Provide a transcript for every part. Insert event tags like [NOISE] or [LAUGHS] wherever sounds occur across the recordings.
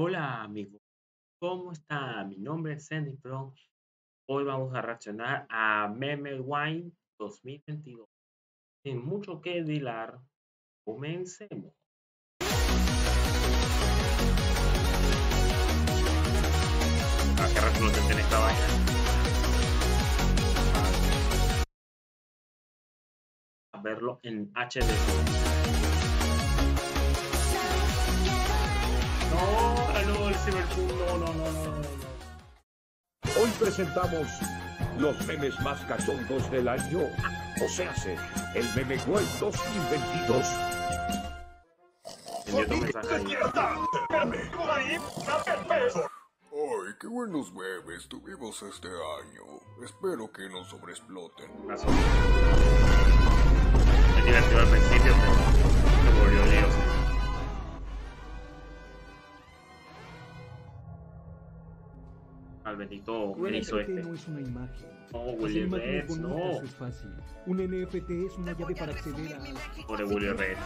Hola amigos, ¿cómo está? Mi nombre es Sandy Pro. Hoy vamos a reaccionar a Meme Wine 2022. Sin mucho que dilar, comencemos. ¿A qué resolución tiene esta vaina? A verlo en HD. No, no, el Cyberpunk, no, no, no, no, no. Hoy presentamos los memes más cachondos del año. O sea, el Meme World 2022. Envió otro mensaje ahí. Ay, qué buenos memes tuvimos este año. Espero que no sobreexploten. Es divertido al principio, pero se volvió lioso. Al bendito NFT este. no es una imagen. No, imágenes Reds, no. es fácil. Un NFT es una llave para acceder a... Pobre Willy Red.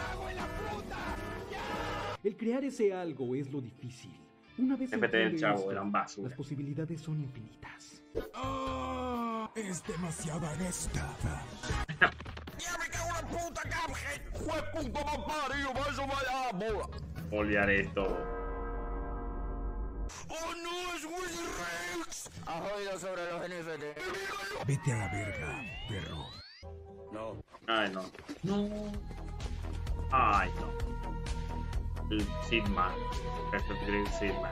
El crear ese algo es lo difícil. Una vez NFT del chavo esto, eran basura. las posibilidades son infinitas. Ah, es demasiada estafa. Olvidar esto. ¡Oh no, es Willy ¿Has oído sobre los NFT? Vete a la verga, perro. Ay, no. No. Ay, no. El. Esto quiere decir Sidman.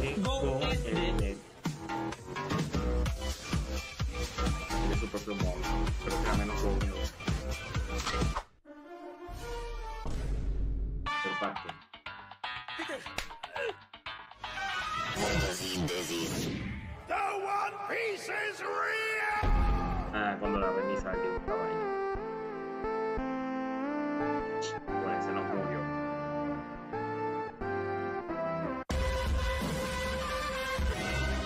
Llegó el. Tiene su propio modo, pero que era menos. Por parte. Ah, cuando la remisa que estaba ahí. Bueno, ese no murió.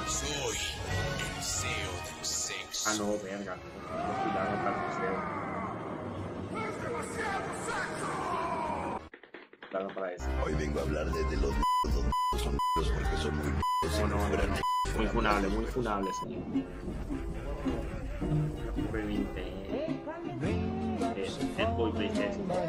Soy el CEO del sexo. Ah, no, verga. Los tiraron para el museo. Claro, para eso. Hoy vengo a hablar de, los los son porque son muy No, no, no, no. Muy funable, muy funable, señor. Permite. El Headboy PlayStation. La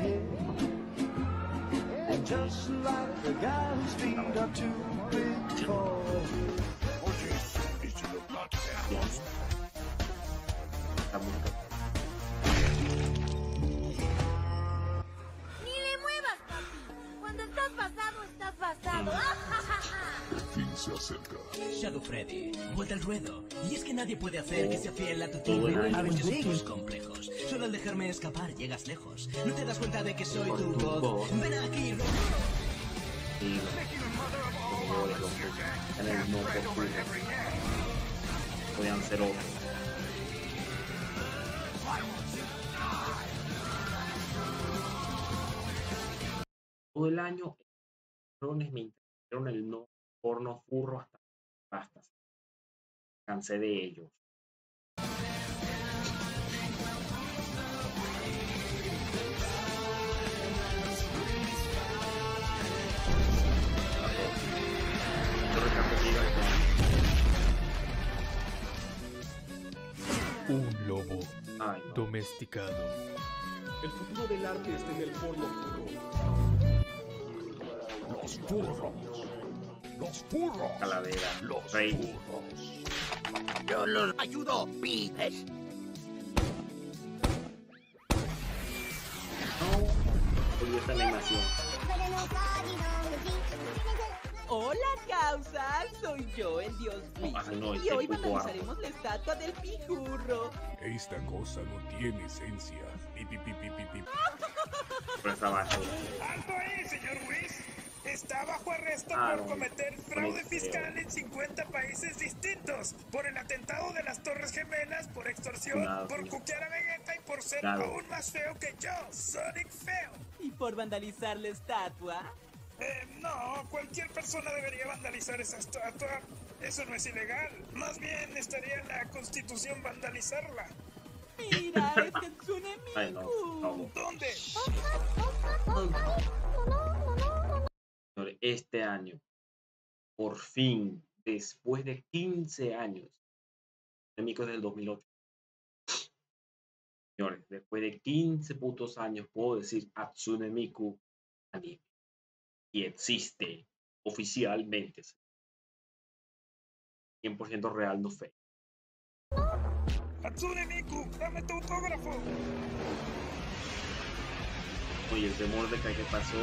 acerca. Shadow Freddy, vuelta al ruedo. Y es que nadie puede hacer que sea fiel a tu tipo. año. Arrolles tus complejos. Solo al dejarme escapar llegas lejos. ¿No te das cuenta de que soy tu voz? Ven aquí, en el no por Podían ser otros. Todo el año, me intentaron el no porno furro hasta basta. Cansé de ellos. Un lobo Ay, no. domesticado. El futuro del arte está en el porno puro. Los furros. Los furros. Calavera. Los Rey. furros. Yo los ayudo, pibes. No. Olvidé esta animación. Hola, causa. Soy yo, el dios Pi. Ay, no, y este hoy vandalizaremos la estatua del pijurro. Esta cosa no tiene esencia. Pi, pi, pi, pi, pi, pi. Por esta basura. ¡Alto ahí, señor Wiz! Está bajo arresto Ah, por cometer fraude fiscal en 50 países distintos, por el atentado de las Torres Gemelas, por extorsión, por sí. cuquear a Vegeta y por ser Claro. aún más feo que yo, Sonic Feo. Y por vandalizar la estatua. Eh, no, cualquier persona debería vandalizar esa estatua. Eso no es ilegal. Más bien estaría en la constitución vandalizarla. Mira, es no, no. ¿Dónde? Este año, por fin, después de 15 años, Miku del 2008. Señores, después de 15 putos años, puedo decir Hatsune Miku anime. Y existe oficialmente. 100% real, no fake. Hatsune Miku, dame tu autógrafo. Oye, ese Mordecai que pasó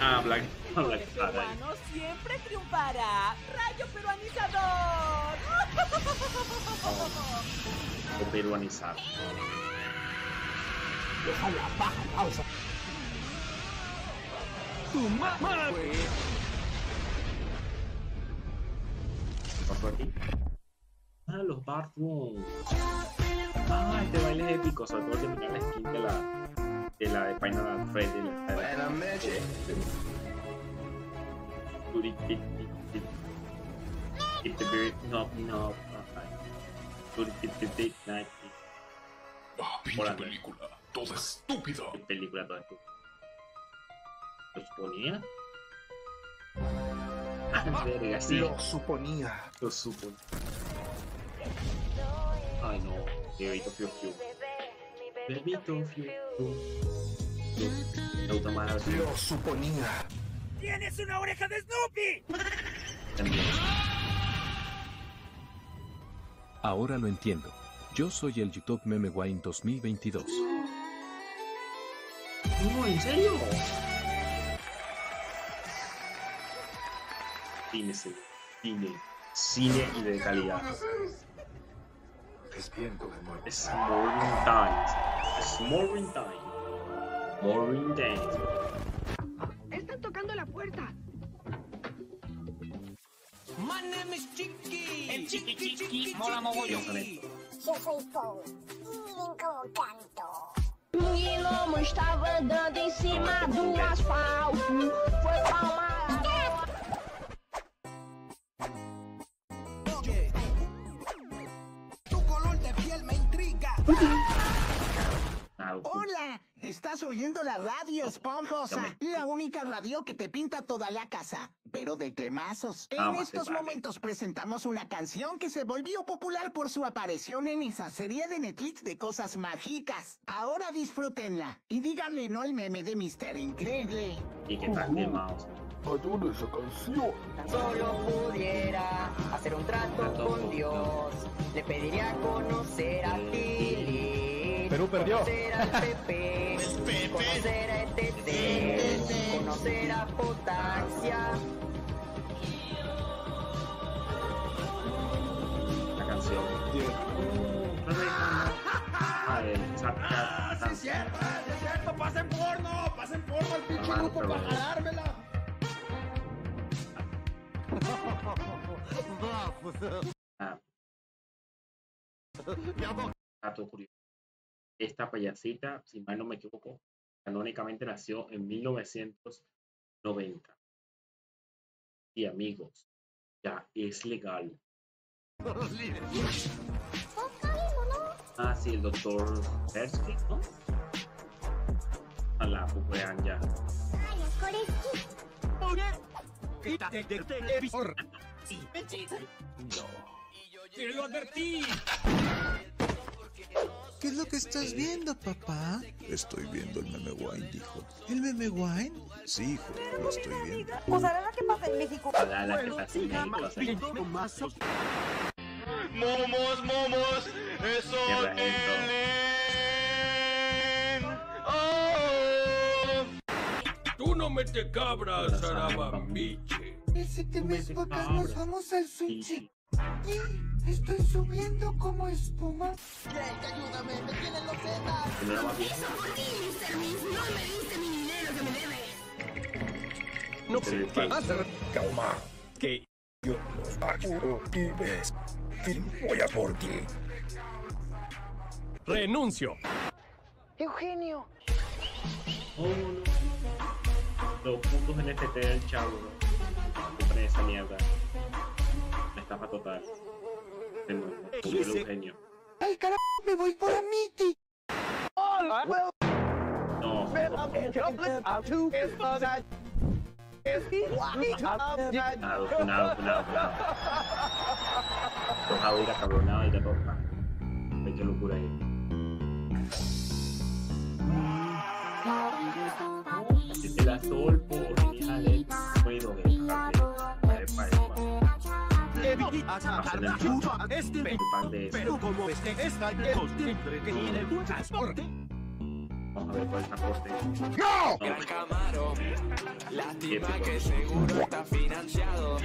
a Black, a [LAUGHS] Black El peruano siempre triunfará. Rayo peruanizador. o peruanizar. Deja la paja, pausa. ¡Tu mamá! ¿Qué pasó aquí? Ah, los bathrooms. Ah, este baile es épico, sobre todo terminar la skin de la de la de Final Freddy. la- Buenas noches. No, no. Ah, pinche película. Toda estúpida. Qué película toda. ¿Lo suponía? Ah, verga, sí. Lo suponía. Lo supo. Ay no. Bebito Lo suponía. ¡Tienes una oreja de Snoopy! también. Ahora lo entiendo. Yo soy el YouTube Meme Wine 2022. No, ¿en serio? Cine, cine, cine, cine y de calidad. Es viento de muerte. Smoldering Time. Smoldering Times. Están tocando la puerta. My name is Chiqui. El chiqui, chiqui, mola mogollón. Yo soy Paul. Miren cómo canto. Um gnomo estava andando em cima do asfalto. Foi pra Hola, estás oyendo la radio esponjosa, la única radio que te pinta toda la casa, pero de cremazos. Ah, En estos vale. momentos presentamos una canción que se volvió popular por su aparición en esa serie de Netflix de cosas mágicas. Ahora disfrútenla y díganle no al meme de Mister Increíble. Y que quemados. Adoro esa canción. Solo pudiera hacer un trato con Dios. Le pediría conocer a Lili. Perú perdió. Conocer al Pepe. Conocer a ETT. Conocer a Potaxia. La canción. Ah, ¡Ah, sí es cierto! ¡Sí es cierto! ¡Pasen porno! ¡Pasen porno al pinche [LAUGHS] [LAUGHS] Ah, grupo para jalármela! Ah. Dato curioso. Esta payasita, si mal no me equivoco, canónicamente nació en 1990. Y amigos, ya es legal. Ah, sí, el doctor Persky, ¿no? A la pupean ya. ¡Quítate del televisor! ¡Te lo advertí! ¿Qué es lo que estás viendo, papá? Estoy viendo el meme wine, dijo. ¿El meme wine? Sí, hijo, lo estoy viendo. Pues ver la que pasa en México. Ojalá la que pase en México, ¡Momos, momos! ¡Eso esto. ¡Tú no mete cabras, Arabambiche! El siguiente mes podcast nos vamos al Sí, sí. Y estoy subiendo como espuma. ayúdame, me tienen los dedos. Primero va bien. No sé qué hacer. Calma. Que yo los hago y ves. que Voy a por ti. Renuncio. Eugenio. Oh, no. Los puntos NFT del chavo, ¿no? Compren esa mierda. Una estafa total. El Eugenio. ¡Ay, carajo! ¡Me voy por! No. Funado, funado, funado. Los Javier acabronado y. Ve qué locura es. Original el ruido de Pero como este está que tiene muchas Vamos a ver cuál es el aporte. ¡No! Gran Camaro. Lástima que seguro está financiado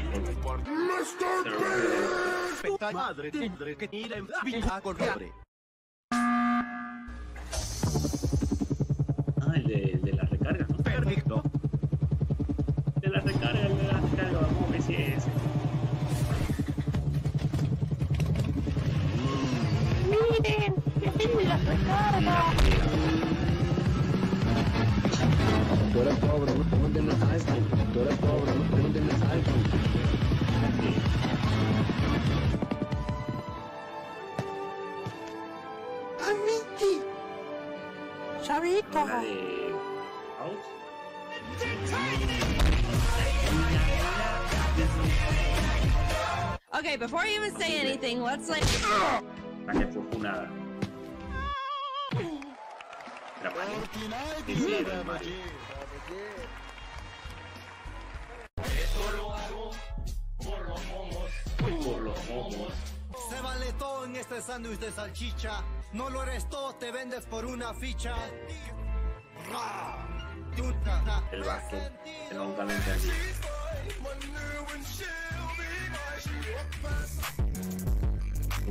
por Mr. Madre tendré que ir en vida con pobre. Ah, el de, el de la recarga, ¿no? Perfecto. La de la recarga, Tú eres pobre, no te. Tú eres pobre, no. ¡Amity! Chavito. Okay, before you even say anything, let's like. La que fue funada. Mario. Sí, era el Mario. Esto lo hago por los momos. Por los momos. Se vale todo en este sándwich de salchicha. No lo eres todo, te vendes por una ficha. El básquet. Que nunca lo entendí.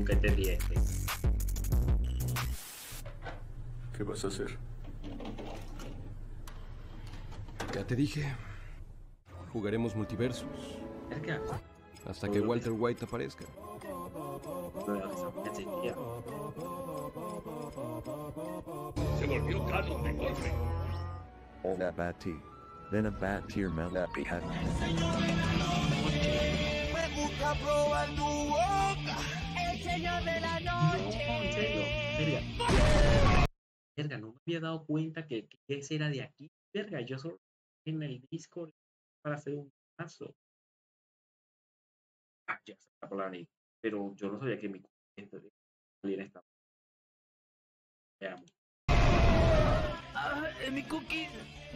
Nunca entendí este. ¿Qué vas a hacer? Ya te dije. Jugaremos multiversos. Verga. Hasta que Walter White aparezca. Se volvió canon de golpe. Hola, Bati. Ven a batir gusta probar tu boca. Señor de la No, en noche. serio. Verga. No me había dado cuenta que, que ese era de aquí. Verga, yo solo en el disco para hacer un caso. Ah, ya se está por la nariz. Pero yo no sabía que mi cuenta salir esta. Veamos. Ah, mi cookie.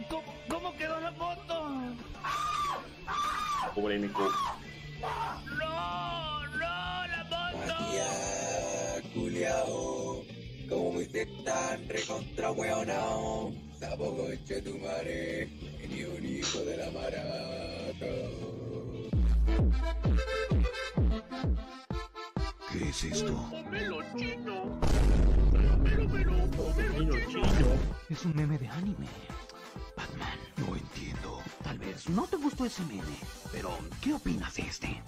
¿Cómo, ¿Cómo quedó la foto? Pobre mi cu- No. Ya, culiao, como me estés tan recontra weonao, tampoco eche tu madre, ni un hijo de la maraca. ¿Qué es esto? Pomelo chino. Es un meme de anime. Batman. No entiendo. Tal vez no te gustó ese meme, pero ¿qué opinas de este?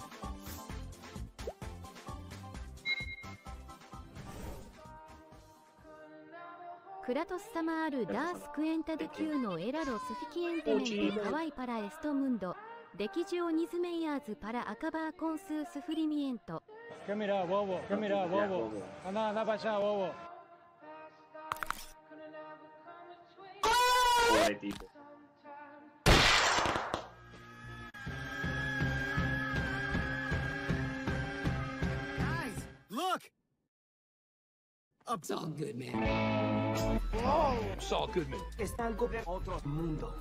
クラトス様あるダースクエンタデキューのエラロスフィキエンテメントハワイパラエストムンド。デキジオニズメイヤーズパラアカバーコンスースフリミエント。カミラウォーウォー。カミラウォーウォー。アナナバシャウォーウォー。Guys, look! Up's all. Oh, Saul Goodman. Está algo de otro mundo.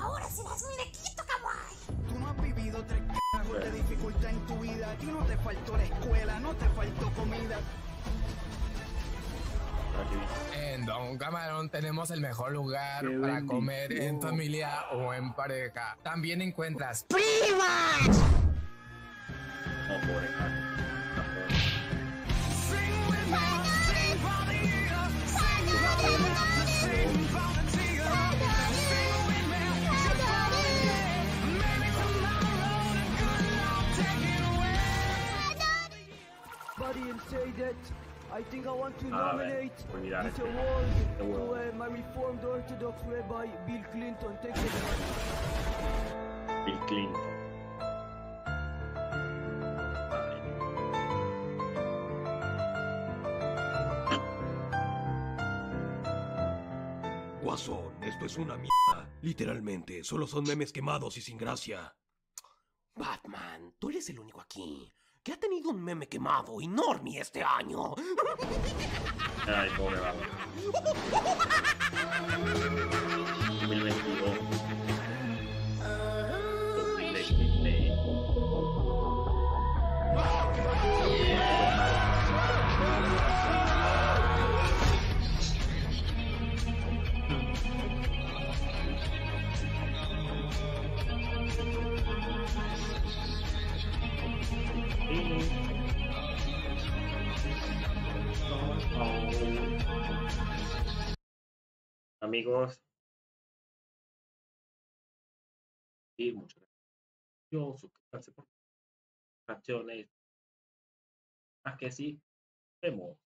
Ahora serás un muñequito kawaii. Tú no has vivido tres cagos de dificultad en tu vida. A ti no te faltó la escuela, no te faltó comida. En Don Camarón tenemos el mejor lugar Qué para bendición. comer en familia o en pareja. También encuentras ¡Primas! And say that I think I want to A nominate olvidar this award to uh, my Reformed Orthodox Rabbi Bill Clinton. Take it. Bill Clinton. Esto es una mierda. Literalmente, solo son memes quemados y sin gracia. Batman, tú eres el único aquí que ha tenido un meme quemado enorme este año. Ay, pobre Batman. [LAUGHS] 2022. Amigos, y muchas gracias. Suscríbanse por acciones. Más que sí, vemos.